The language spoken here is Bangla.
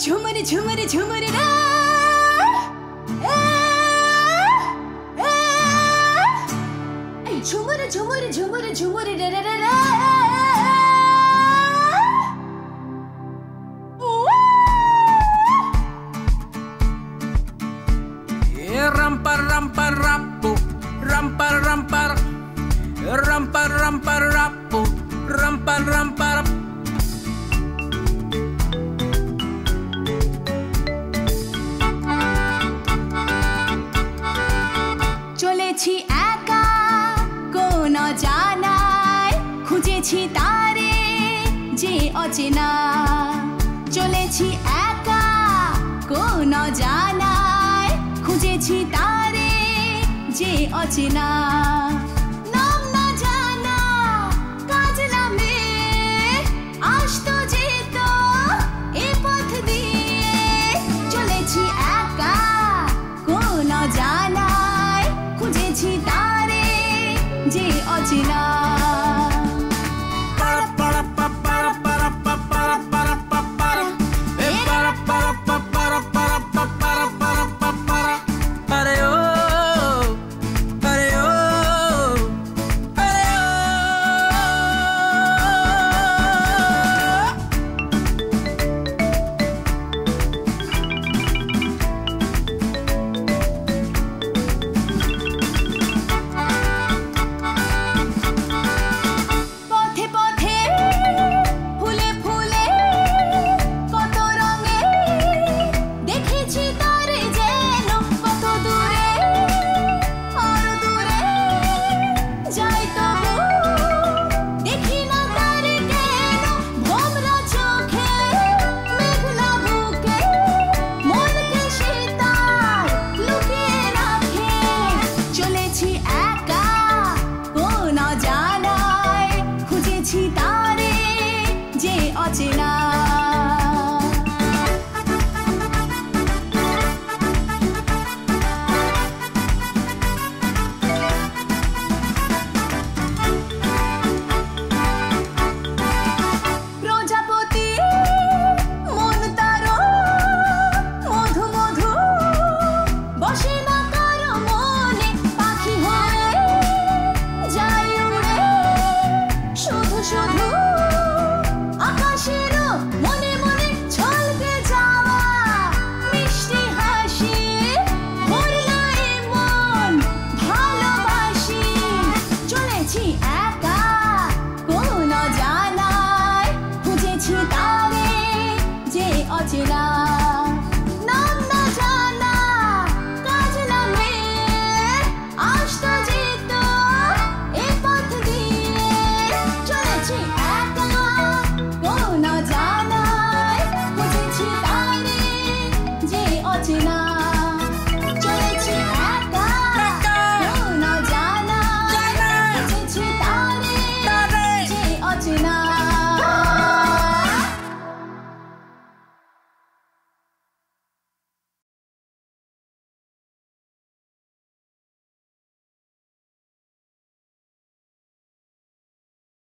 झुमर झुमर झुमर रा। झुमर झुमर झुमर झुमर Rampar rampar rampu rampar rampar rampar rampar rampu চলেছি তারে যে অচেনা। চলেছি একা, কোন জানায় খুঁজেছি তারে যে অচেনা। জানায় খুঁজেছি তারে যে অচেনা। 解答。